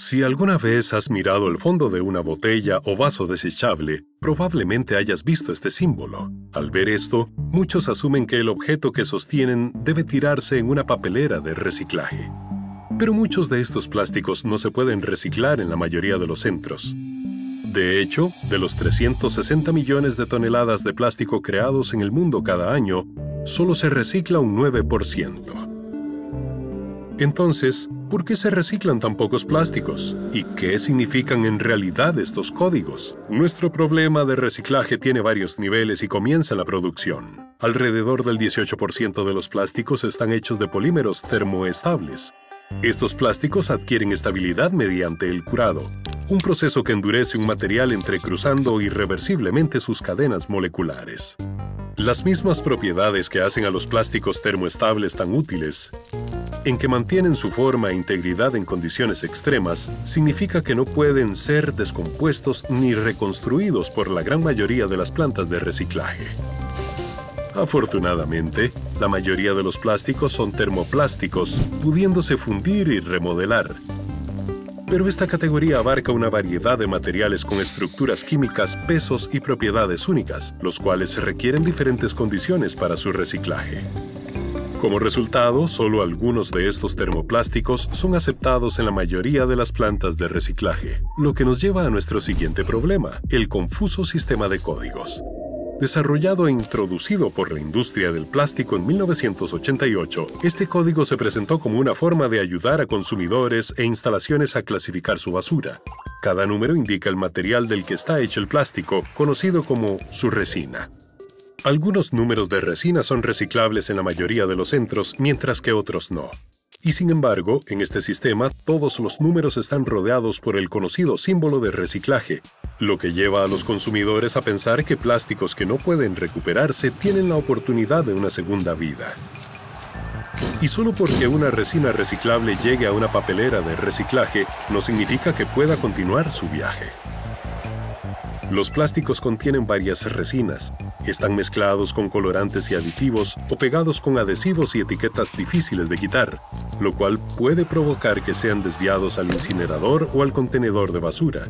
Si alguna vez has mirado el fondo de una botella o vaso desechable, probablemente hayas visto este símbolo. Al ver esto, muchos asumen que el objeto que sostienen debe tirarse en una papelera de reciclaje. Pero muchos de estos plásticos no se pueden reciclar en la mayoría de los centros. De hecho, de los 360 millones de toneladas de plástico creados en el mundo cada año, solo se recicla un 9%. Entonces, ¿por qué se reciclan tan pocos plásticos? ¿Y qué significan en realidad estos códigos? Nuestro problema de reciclaje tiene varios niveles y comienza la producción. Alrededor del 18% de los plásticos están hechos de polímeros termoestables. Estos plásticos adquieren estabilidad mediante el curado, un proceso que endurece un material entrecruzando irreversiblemente sus cadenas moleculares. Las mismas propiedades que hacen a los plásticos termoestables tan útiles, en que mantienen su forma e integridad en condiciones extremas, significa que no pueden ser descompuestos ni reconstruidos por la gran mayoría de las plantas de reciclaje. Afortunadamente, la mayoría de los plásticos son termoplásticos, pudiéndose fundir y remodelar, pero esta categoría abarca una variedad de materiales con estructuras químicas, pesos y propiedades únicas, los cuales requieren diferentes condiciones para su reciclaje. Como resultado, solo algunos de estos termoplásticos son aceptados en la mayoría de las plantas de reciclaje, lo que nos lleva a nuestro siguiente problema, el confuso sistema de códigos. Desarrollado e introducido por la industria del plástico en 1988, este código se presentó como una forma de ayudar a consumidores e instalaciones a clasificar su basura. Cada número indica el material del que está hecho el plástico, conocido como su resina. Algunos números de resina son reciclables en la mayoría de los centros, mientras que otros no. Y sin embargo, en este sistema, todos los números están rodeados por el conocido símbolo de reciclaje, lo que lleva a los consumidores a pensar que plásticos que no pueden recuperarse tienen la oportunidad de una segunda vida. Y solo porque una resina reciclable llegue a una papelera de reciclaje no significa que pueda continuar su viaje. Los plásticos contienen varias resinas, están mezclados con colorantes y aditivos o pegados con adhesivos y etiquetas difíciles de quitar, lo cual puede provocar que sean desviados al incinerador o al contenedor de basura.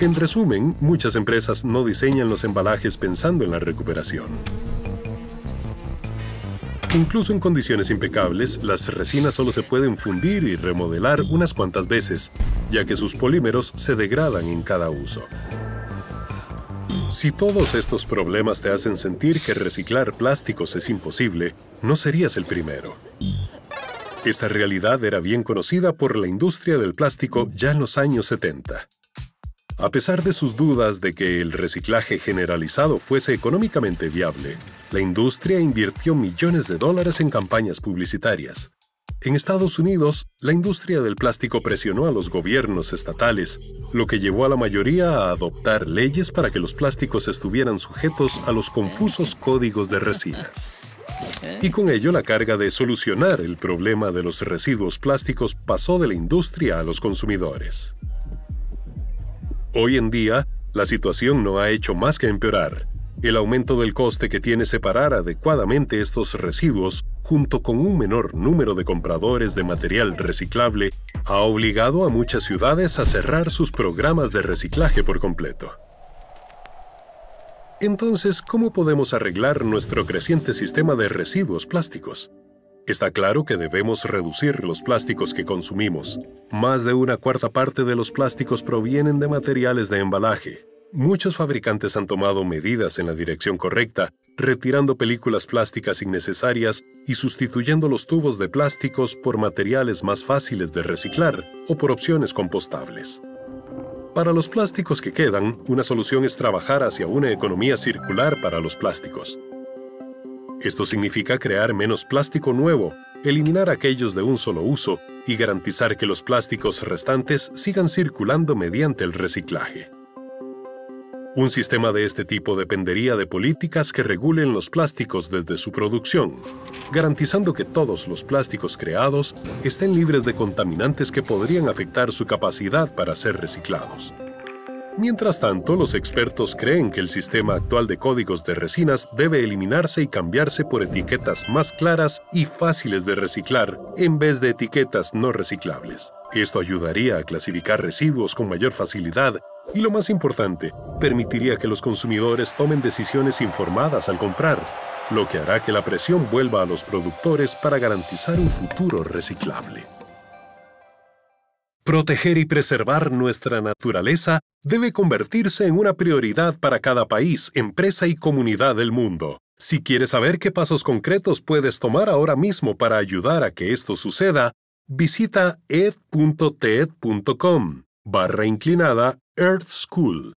En resumen, muchas empresas no diseñan los embalajes pensando en la recuperación. Incluso en condiciones impecables, las resinas solo se pueden fundir y remodelar unas cuantas veces, ya que sus polímeros se degradan en cada uso. Si todos estos problemas te hacen sentir que reciclar plásticos es imposible, no serías el primero. Esta realidad era bien conocida por la industria del plástico ya en los años 70. A pesar de sus dudas de que el reciclaje generalizado fuese económicamente viable, la industria invirtió millones de dólares en campañas publicitarias. En Estados Unidos, la industria del plástico presionó a los gobiernos estatales, lo que llevó a la mayoría a adoptar leyes para que los plásticos estuvieran sujetos a los confusos códigos de resinas. Y con ello la carga de solucionar el problema de los residuos plásticos pasó de la industria a los consumidores. Hoy en día, la situación no ha hecho más que empeorar. El aumento del coste que tiene separar adecuadamente estos residuos, junto con un menor número de compradores de material reciclable, ha obligado a muchas ciudades a cerrar sus programas de reciclaje por completo. Entonces, ¿cómo podemos arreglar nuestro creciente sistema de residuos plásticos? Está claro que debemos reducir los plásticos que consumimos. Más de una cuarta parte de los plásticos provienen de materiales de embalaje. Muchos fabricantes han tomado medidas en la dirección correcta, retirando películas plásticas innecesarias y sustituyendo los tubos de plásticos por materiales más fáciles de reciclar o por opciones compostables. Para los plásticos que quedan, una solución es trabajar hacia una economía circular para los plásticos. Esto significa crear menos plástico nuevo, eliminar aquellos de un solo uso y garantizar que los plásticos restantes sigan circulando mediante el reciclaje. Un sistema de este tipo dependería de políticas que regulen los plásticos desde su producción, garantizando que todos los plásticos creados estén libres de contaminantes que podrían afectar su capacidad para ser reciclados. Mientras tanto, los expertos creen que el sistema actual de códigos de resinas debe eliminarse y cambiarse por etiquetas más claras y fáciles de reciclar en vez de etiquetas no reciclables. Esto ayudaría a clasificar residuos con mayor facilidad y lo más importante, permitiría que los consumidores tomen decisiones informadas al comprar, lo que hará que la presión vuelva a los productores para garantizar un futuro reciclable. Proteger y preservar nuestra naturaleza debe convertirse en una prioridad para cada país, empresa y comunidad del mundo. Si quieres saber qué pasos concretos puedes tomar ahora mismo para ayudar a que esto suceda, visita ed.ted.com barra inclinada Earth School